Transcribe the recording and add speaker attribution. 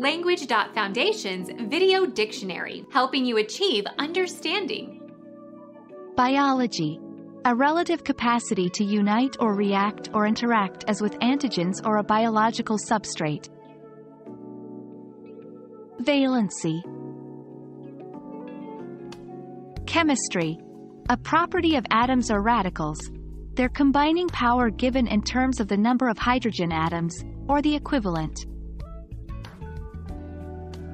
Speaker 1: Language.Foundation's Video Dictionary, helping you achieve understanding.
Speaker 2: Biology. A relative capacity to unite or react or interact as with antigens or a biological substrate. Valency. Chemistry. A property of atoms or radicals. Their combining power given in terms of the number of hydrogen atoms, or the equivalent.